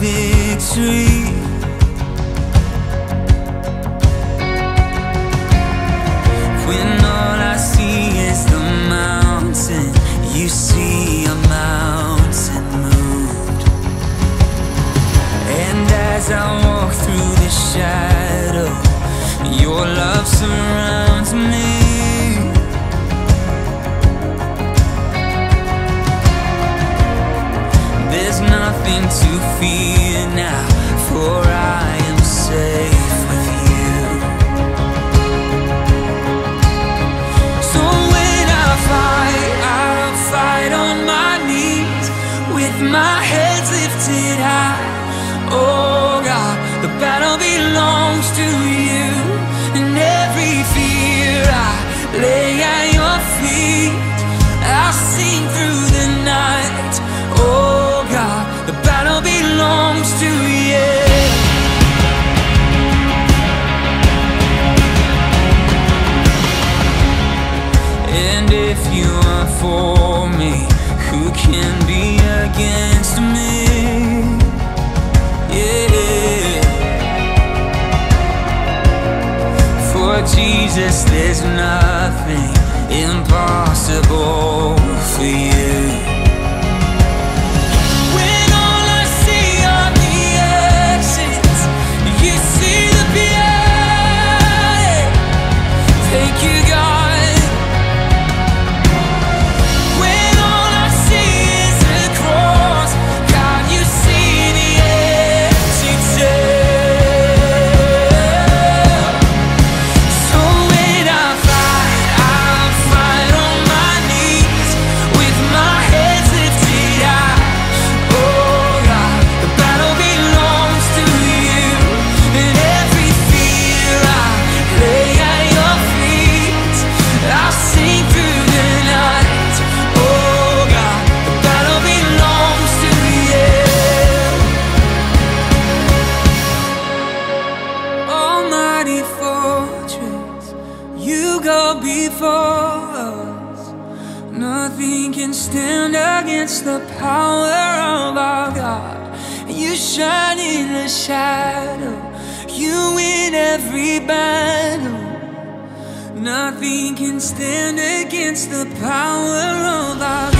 victory. My heads lifted high. Oh God, the battle belongs to you, and every fear I lay at your feet. I'll sing through the night. Oh God, the battle belongs to you. And if you are for me, who can be against me? Yeah. For Jesus, there's nothing impossible Almighty fortress, you go before us. Nothing can stand against the power of our God. You shine in the shadow, you win every battle. Nothing can stand against the power of our